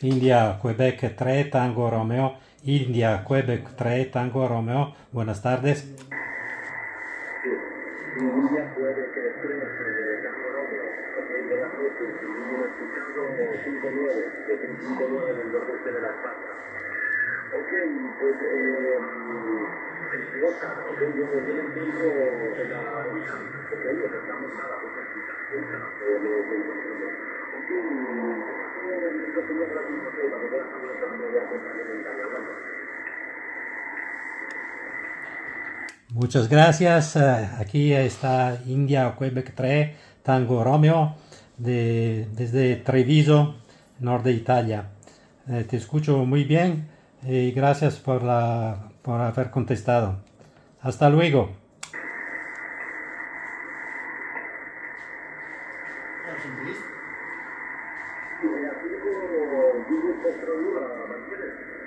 India, Quebec 3, Tango Romeo. India, Quebec 3, Tango Romeo. Buenas tardes. Sí. India, Quebec 3, Tango Romeo. Ok, buenas noches. Seguimos escuchando 59, de 59 del noroeste de las Palmas. Ok, pues, eh, este, Muchas gracias. Eh, Aquí está India, Quebec 3, Tango Romeo, de- desde Treviso, norte de Italia. Eh, te escucho muy bien y gracias por, la, por haber contestado. Hasta luego. Eh, aquí dijo Google Petrolura, ¿me entiendes?